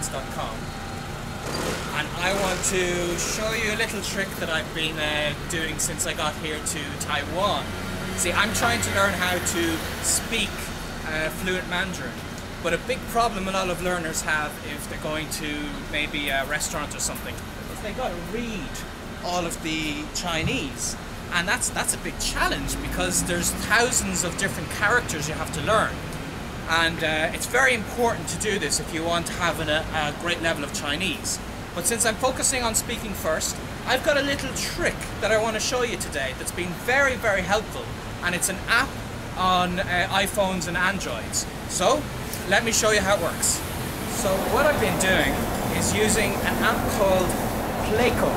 Fluency, fluentin3months.com and I want to show you a little trick that I've been uh, doing since I got here to Taiwan. See, I'm trying to learn how to speak uh, fluent Mandarin, but a big problem a lot of learners have if they're going to maybe a restaurant or something is they got to read all of the Chinese. And that's that's a big challenge because there's thousands of different characters you have to learn. And uh, it's very important to do this if you want to have an, a, a great level of Chinese. But since I'm focusing on speaking first, I've got a little trick that I want to show you today that's been very, very helpful. And it's an app on uh, iPhones and Androids. So, let me show you how it works. So what I've been doing is using an app called Pleco.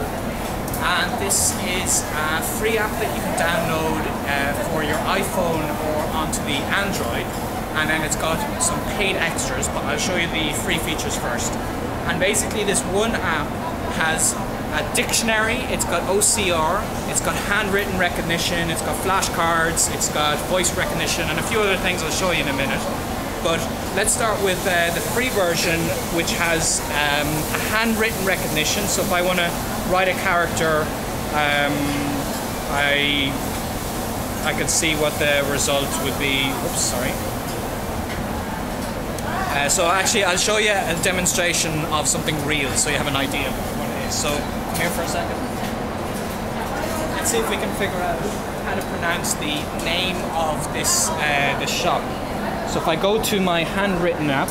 And this is a free app that you can download uh, for your iPhone or onto the Android and then it's got some paid extras, but I'll show you the free features first. And basically this one app has a dictionary, it's got OCR, it's got handwritten recognition, it's got flashcards, it's got voice recognition, and a few other things I'll show you in a minute. But let's start with uh, the free version, which has um, a handwritten recognition. So if I want to write a character, um, I I could see what the result would be. Oops, sorry. Uh, so actually, I'll show you a demonstration of something real, so you have an idea of what it is. So come here for a second. Let's see if we can figure out how to pronounce the name of this uh, this shop. So if I go to my handwritten app,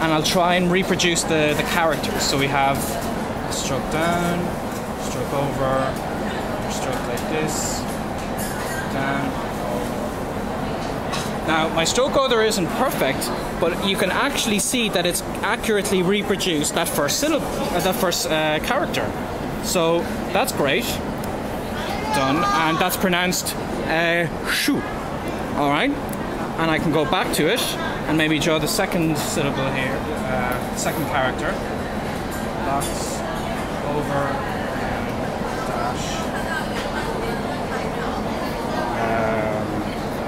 and I'll try and reproduce the the characters. So we have stroke down, stroke over, stroke like this, down. Now, my stroke order isn't perfect, but you can actually see that it's accurately reproduced that first syllable, uh, that first uh, character. So that's great. Done, and that's pronounced uh, shu. All right, and I can go back to it and maybe draw the second syllable here, uh, second character. Box over dash.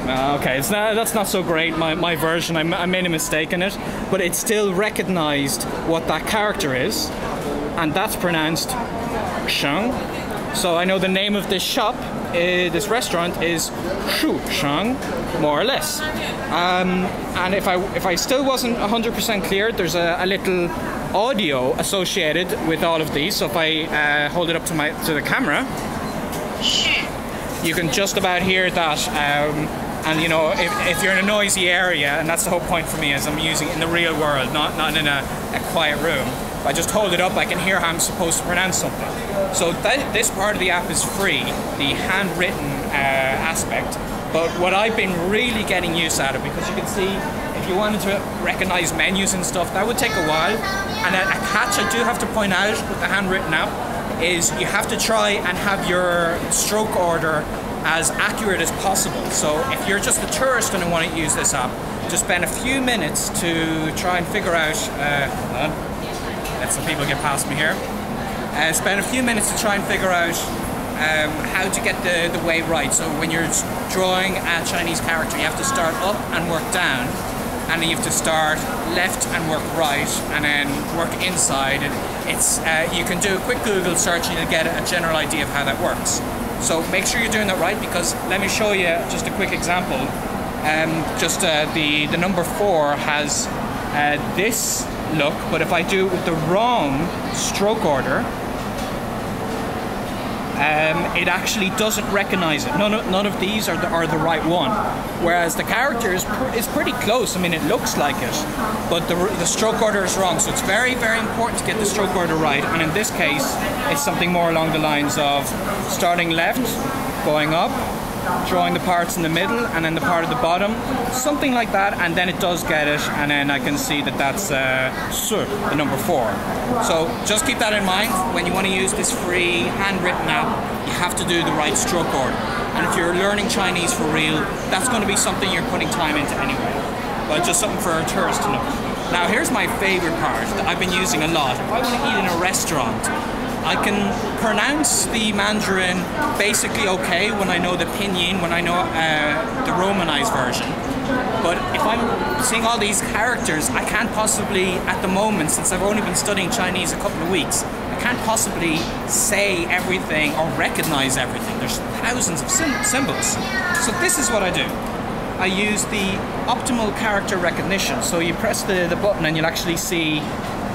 Uh, okay, it's not, that's not so great, my, my version. I, I made a mistake in it, but it still recognized what that character is, and that's pronounced Sheng. So I know the name of this shop, uh, this restaurant, is Shu Sheng, more or less. Um, and if I if I still wasn't 100% clear, there's a, a, little audio associated with all of these. So if I uh, hold it up to my to the camera, you can just about hear that. Um, and you know, if, if, you're in a noisy area, and that's the whole point for me, is I'm using it in the real world, not not in a, a quiet room. If I just hold it up, I can hear how I'm supposed to pronounce something. So this part of the app is free, the handwritten uh, aspect. But what I've been really getting used out of, because you can see, if you wanted to recognize menus and stuff, that would take a while. And a, a catch I do have to point out with the handwritten app is you have to try and have your stroke order as accurate as possible. So if you're just a tourist and want to use this app, just spend a few minutes to try and figure out, uh, let some people get past me here, uh, spend a few minutes to try and figure out um, how to get the, the way right. So when you're drawing a Chinese character, you have to start up and work down, and then you have to start left and work right, and then work inside. And it's uh, you can do a quick Google search and you'll get a general idea of how that works. So make sure you're doing that right because let me show you just a quick example. Um, just uh, the, the number four has uh, this look, but if I do it with the wrong stroke order, um, it actually doesn't recognize it. None of, none of these are the, are the right one. Whereas the character is, pr is pretty close. I mean, it looks like it, but the, the stroke order is wrong. So it's very, very important to get the stroke order right. And in this case, it's something more along the lines of starting left, going up, drawing the parts in the middle and then the part at the bottom, something like that, and then it does get it, and then I can see that that's uh, the number four. So just keep that in mind when you want to use this free handwritten app. You have to do the right stroke order, and if you're learning Chinese for real, that's going to be something you're putting time into anyway. But just something for a tourist to know. Now here's my favorite part that I've been using a lot. If I want to eat in a restaurant I can pronounce the Mandarin basically okay when I know the pinyin, when I know uh, the Romanized version. But if I'm seeing all these characters, I can't possibly, at the moment, since I've only been studying Chinese a couple of weeks, I can't possibly say everything or recognize everything. There's thousands of symbols. So this is what I do. I use the optimal character recognition. So you press the, the button and you'll actually see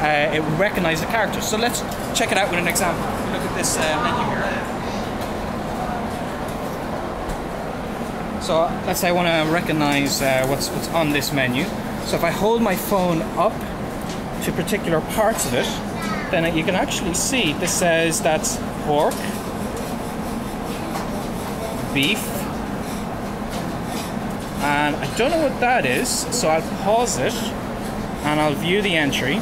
uh, it will recognize the characters. So let's check it out with an example. Look at this uh, menu here. So let's say I want to recognize uh, what's, what's on this menu. So if I hold my phone up to particular parts of it, then you can actually see this says that's pork, beef, and I don't know what that is, so I'll pause it and I'll view the entry.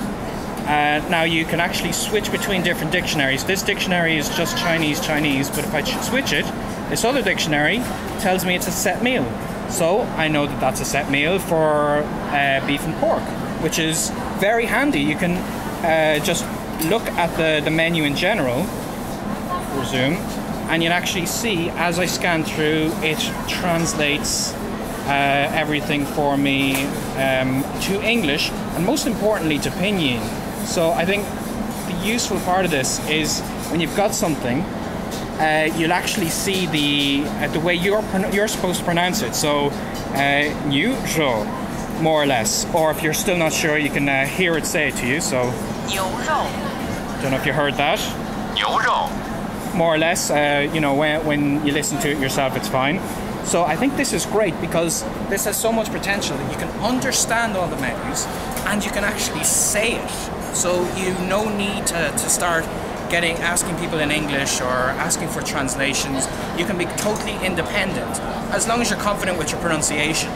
Uh, now you can actually switch between different dictionaries. This dictionary is just Chinese Chinese, but if I switch it, this other dictionary tells me it's a set meal. So I know that that's a set meal for uh, beef and pork, which is very handy. You can uh, just look at the, the menu in general, resume, and you'll actually see as I scan through, it translates uh, everything for me um, to English and most importantly to Pinyin. So I think the useful part of this is when you've got something, uh, you'll actually see the uh, the way you're you're supposed to pronounce it. So, uh, New Zhou, more or less. Or if you're still not sure, you can uh, hear it say it to you. So, Don't know if you heard that. More or less, uh, you know, when, when you listen to it yourself, it's fine. So I think this is great because this has so much potential that you can understand all the menus and you can actually say it. So you no need to, to start getting asking people in English or asking for translations. You can be totally independent as long as you're confident with your pronunciation.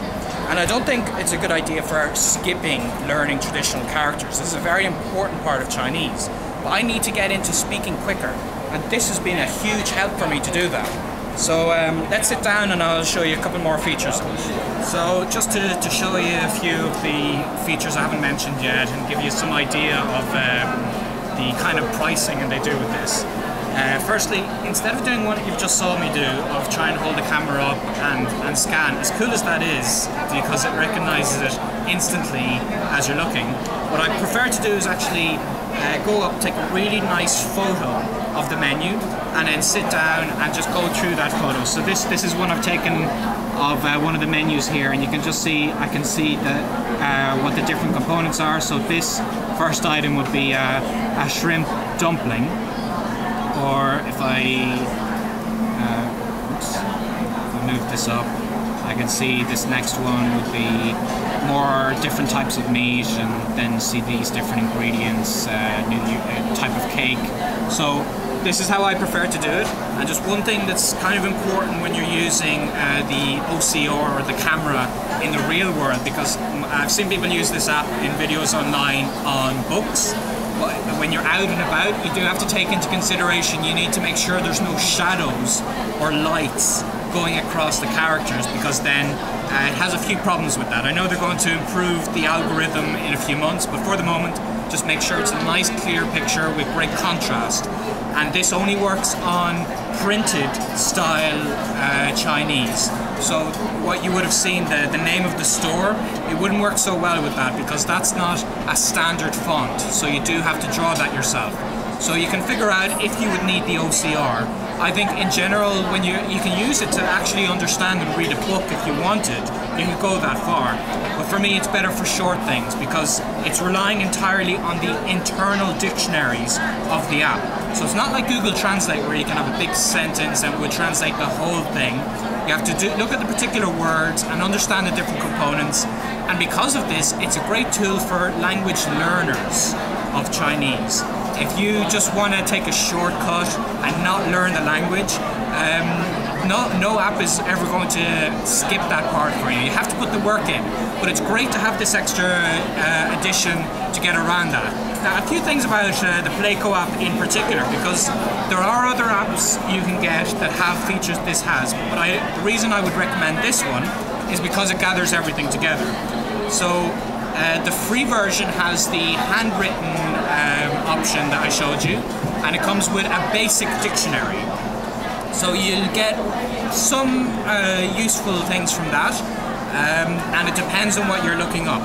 And I don't think it's a good idea for skipping learning traditional characters. This is a very important part of Chinese. But I need to get into speaking quicker, and this has been a huge help for me to do that. So um, let's sit down and I'll show you a couple more features. So just to, to show you a few of the features I haven't mentioned yet and give you some idea of um, the kind of pricing and they do with this. Uh, firstly, instead of doing what you've just saw me do, of trying to hold the camera up and, and scan, as cool as that is, because it recognizes it instantly as you're looking, what I prefer to do is actually uh, go up, take a really nice photo of the menu, and then sit down and just go through that photo. So this this is one I've taken of uh, one of the menus here, and you can just see I can see the, uh, what the different components are. So this first item would be uh, a shrimp dumpling, or if I, uh, move this up, I can see this next one would be more different types of meat and then see these different ingredients, uh, new, uh, type of cake. So this is how I prefer to do it. And just one thing that's kind of important when you're using uh, the OCR or the camera in the real world, because I've seen people use this app in videos online on books. But when you're out and about, you do have to take into consideration you need to make sure there's no shadows or lights going across the characters because then uh, it has a few problems with that. I know they're going to improve the algorithm in a few months, but for the moment, just make sure it's a nice clear picture with great contrast. And this only works on printed style uh, Chinese. So what you would have seen, the, the name of the store, it wouldn't work so well with that because that's not a standard font. So you do have to draw that yourself. So you can figure out if you would need the OCR. I think in general, when you you can use it to actually understand and read a book if you wanted, you can go that far. But for me, it's better for short things because it's relying entirely on the internal dictionaries of the app. So it's not like Google Translate where you can have a big sentence and it would translate the whole thing. You have to do, look at the particular words and understand the different components. And because of this, it's a great tool for language learners of Chinese if you just want to take a shortcut and not learn the language, um, no, no app is ever going to skip that part for you. You have to put the work in. But it's great to have this extra uh, addition to get around that. Now, a few things about uh, the Pleco app in particular, because there are other apps you can get that have features this has. But I, the reason I would recommend this one is because it gathers everything together. So uh, the free version has the handwritten um, option that I showed you, and it comes with a basic dictionary. So you'll get some uh, useful things from that. um, and it depends on what you're looking up.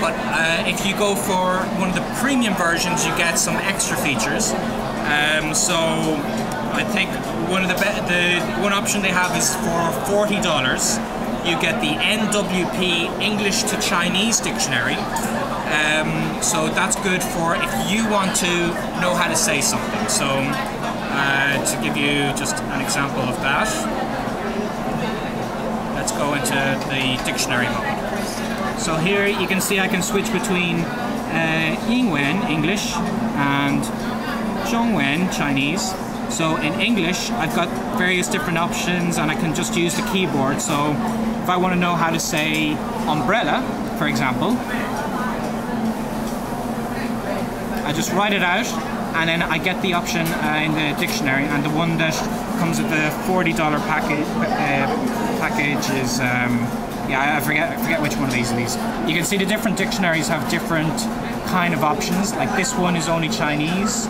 But uh, if you go for one of the premium versions, you get some extra features. Um, so I think one of the the one option they have is for forty dollars. You get the NWP English to Chinese dictionary. Um, so that's good for if you want to know how to say something. So uh, to give you just an example of that, let's go into the dictionary mode. So here you can see I can switch between uh, Yingwen, English, and Zhongwen, Chinese. So in English, I've got various different options and I can just use the keyboard. So if I want to know how to say umbrella, for example, I just write it out and then I get the option uh, in the dictionary and the one that comes with the $40 package, uh, package is um, yeah, I forget I forget which one of these is. You can see the different dictionaries have different kind of options. Like this one is only Chinese,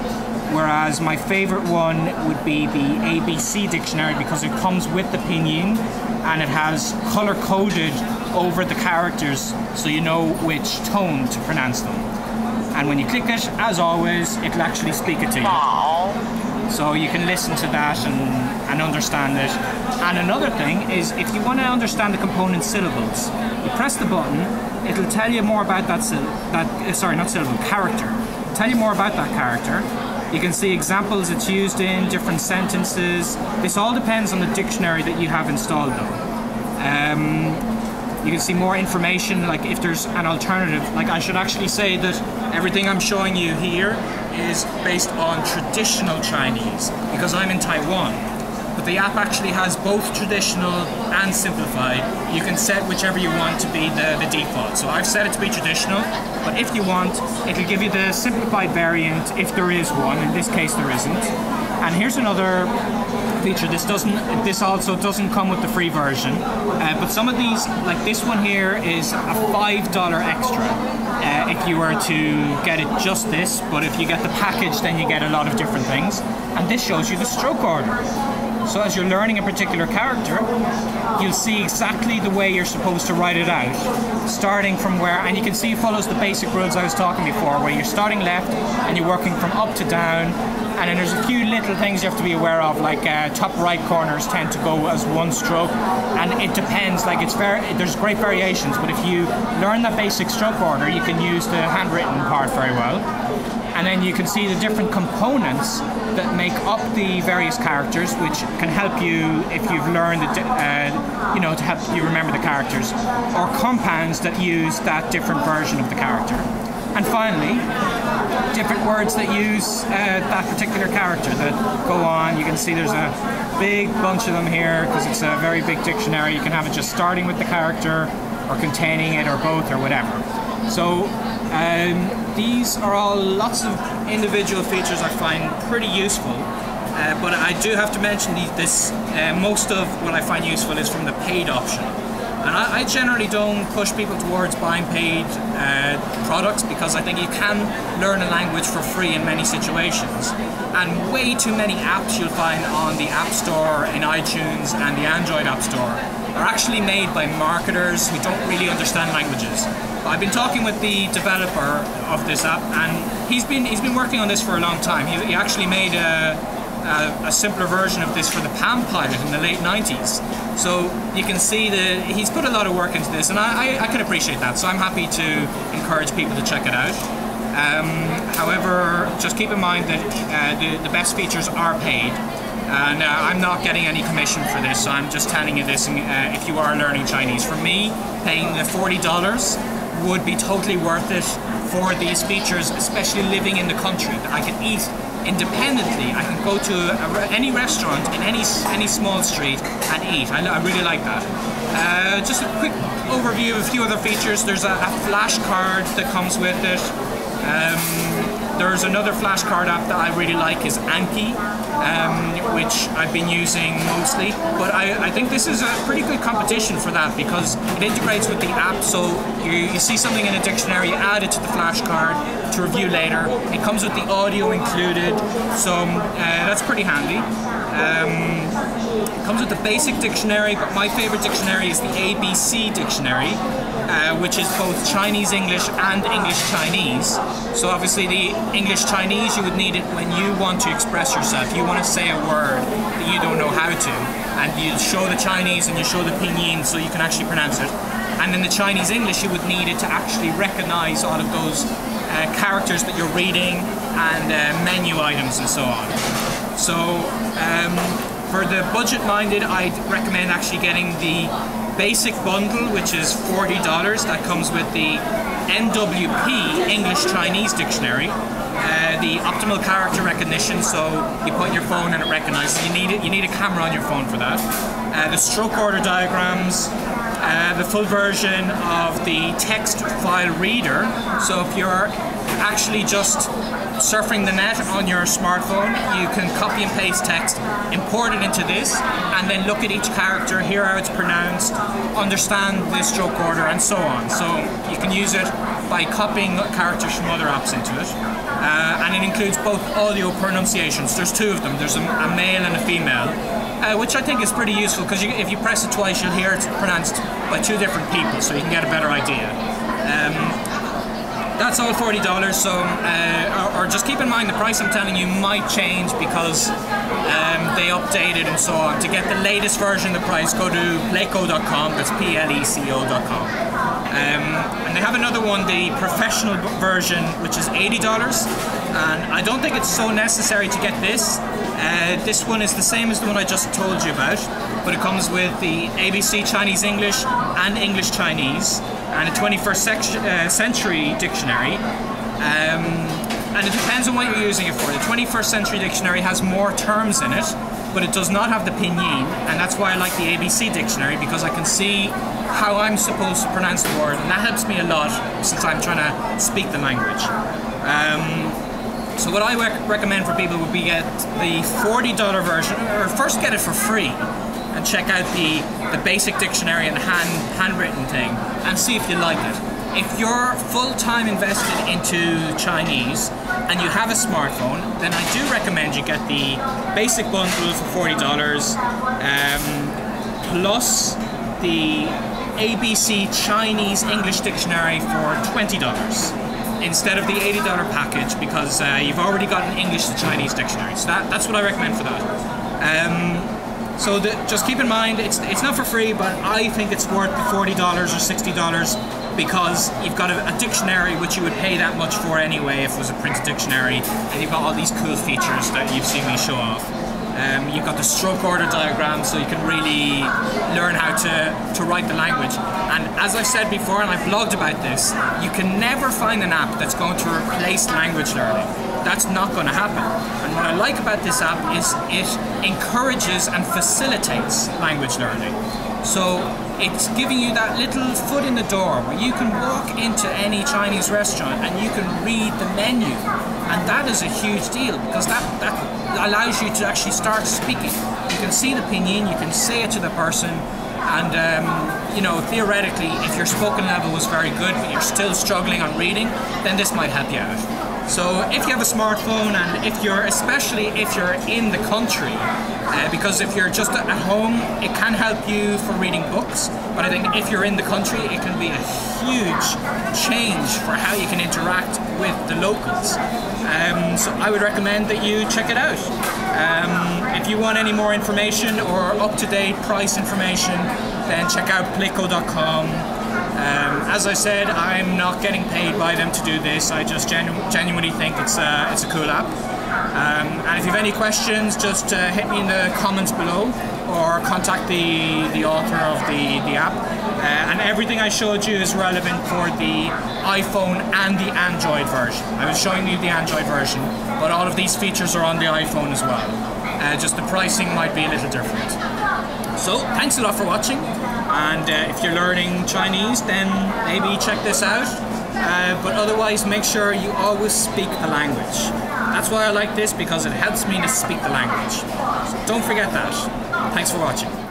whereas my favorite one would be the ABC dictionary because it comes with the pinyin and it has color coded over the characters so you know which tone to pronounce them. And when you click it, as always, it'll actually speak it to you. So you can listen to that and, and understand it. And another thing is if you want to understand the component syllables, you press the button, it'll tell you more about that, that uh, sorry, not syllable, character. It'll tell you more about that character. You can see examples it's used in, different sentences. This all depends on the dictionary that you have installed though. Um, you can see more information like if there's an alternative. Like I should actually say that everything I'm showing you here is based on traditional Chinese because I'm in Taiwan. But the app actually has both traditional and simplified. You can set whichever you want to be the, the default. So I've set it to be traditional but if you want it'll give you the simplified variant if there is one. In this case there isn't. And here's another feature. This doesn't. This also doesn't come with the free version, uh, but some of these, like this one here, is a five dollar extra uh, if you were to get it just this. But if you get the package, then you get a lot of different things. And this shows you the stroke order. So as you're learning a particular character, you'll see exactly the way you're supposed to write it out, starting from where, and you can see it follows the basic rules I was talking before, where you're starting left and you're working from up to down, and then there's a few little things you have to be aware of, like uh, top right corners tend to go as one stroke, and it depends. Like it's very, there's great variations, but if you learn that basic stroke order, you can use the handwritten part very well and then you can see the different components that make up the various characters, which can help you if you've learned, the, uh, you know, to help you remember the characters, or compounds that use that different version of the character. And finally, different words that use uh, that particular character that go on. You can see there's a big bunch of them here because it's a very big dictionary. You can have it just starting with the character or containing it or both or whatever. So um, these are all lots of individual features I find pretty useful. Uh, but I do have to mention this, uh, most of what I find useful is from the paid option. And I, I generally don't push people towards buying paid uh, products because I think you can learn a language for free in many situations. And way too many apps you'll find on the App Store, in iTunes, and the Android App Store are actually made by marketers who don't really understand languages. I've been talking with the developer of this app, and he's been he's been working on this for a long time. He, he actually made a, a, a, simpler version of this for the Palm Pilot in the late 90s. So you can see that he's put a lot of work into this, and I, I, I can appreciate that. So I'm happy to encourage people to check it out. Um, however, just keep in mind that uh, the, the best features are paid, and uh, I'm not getting any commission for this, so I'm just telling you this uh, if you are learning Chinese. For me, paying the $40 would be totally worth it for these features, especially living in the country. That I can eat independently. I can go to a, any restaurant in any any small street and eat. I, I really like that. Uh, just a quick overview of a few other features. There's a, a flash card that comes with it. Um, There's another flashcard app that I really like is Anki, um, which I've been using mostly. But I, I, think this is a pretty good competition for that because it integrates with the app. So you, you see something in a dictionary, you add it to the flashcard to review later. It comes with the audio included, so uh, that's pretty handy. Um, it comes with the basic dictionary, but my favorite dictionary is the ABC dictionary, uh, which is both Chinese English and English Chinese. So obviously the English Chinese you would need it when you want to express yourself. You want to say a word that you don't know how to, and you show the Chinese and you show the pinyin so you can actually pronounce it. And in the Chinese English you would need it to actually recognize all of those uh, characters that you're reading and uh, menu items and so on. So um, for the budget-minded, I'd recommend actually getting the basic bundle, which is $40. That comes with the NWP English Chinese Dictionary, uh, the optimal character recognition, so you put your phone and it recognizes. You need it. You need a camera on your phone for that. Uh, the stroke order diagrams, uh, the full version of the text file reader. So if you're actually just surfing the net on your smartphone, you can copy and paste text, import it into this, and then look at each character, hear how it's pronounced, understand the stroke order, and so on. So you can use it by copying characters from other apps into it. Uh, and it includes both audio pronunciations. There's two of them. There's a, a male and a female, uh, which I think is pretty useful because if you press it twice, you'll hear it pronounced by two different people, so you can get a better idea. Um, that's all $40, so, uh, or, or, just keep in mind the price I'm telling you might change because um, they updated and so on. To get the latest version of the price, go to pleco.com, that's P-L-E-C-O.com. Um, and they have another one, the professional version, which is $80. And I don't think it's so necessary to get this. Uh, this one is the same as the one I just told you about, but it comes with the ABC Chinese English and English Chinese and a 21st uh, century dictionary. Um, and it depends on what you're using it for. The 21st century dictionary has more terms in it, but it does not have the pinyin, and that's why I like the ABC dictionary because I can see how I'm supposed to pronounce the word, and that helps me a lot since I'm trying to speak the language. Um, so what I rec recommend for people would be get the $40 version, or first get it for free, and check out the, the basic dictionary and hand handwritten thing and see if you like it. If you're full-time invested into Chinese and you have a smartphone, then I do recommend you get the basic bundle for $40 um, plus the ABC Chinese English Dictionary for $20 instead of the $80 package because uh, you've already got an English to Chinese dictionary. So that, that's what I recommend for that. Um, so the, just keep in mind, it's it's not for free, but I think it's worth the forty dollars or sixty dollars because you've got a, a, dictionary which you would pay that much for anyway if it was a printed dictionary, and you've got all these cool features that you've seen me show off. Um, you've got the stroke order diagram so you can really learn how to, to write the language. And as I've said before, and I've blogged about this, you can never find an app that's going to replace language learning. That's not going to happen. And what I like about this app is it encourages and facilitates language learning. So it's giving you that little foot in the door where you can walk into any Chinese restaurant and you can read the menu. And that is a huge deal because that, that allows you to actually start speaking. You can see the pinyin, you can say it to the person, and um, you know, theoretically, if your spoken level was very good but you're still struggling on reading, then this might help you out. So if you have a smartphone and if you're, especially if you're in the country, uh, because if you're just at home, it can help you for reading books, but I think if you're in the country, it can be a huge change for how you can interact with the locals. Um, so I would recommend that you check it out. Um, if you want any more information or up-to-date price information, then check out pleco.com um, as I said, I'm not getting paid by them to do this. I just genu genuinely think it's a, it's a cool app. Um, and if you have any questions, just uh, hit me in the comments below or contact the, the author of the, the app. Uh, and everything I showed you is relevant for the iPhone and the Android version. I was showing you the Android version, but all of these features are on the iPhone as well. Uh, just the pricing might be a little different. So, thanks a lot for watching. And uh, if you're learning Chinese, then maybe check this out. uh, but otherwise make sure you always speak the language. That's why I like this because it helps me to speak the language. So don't forget that. Thanks for watching.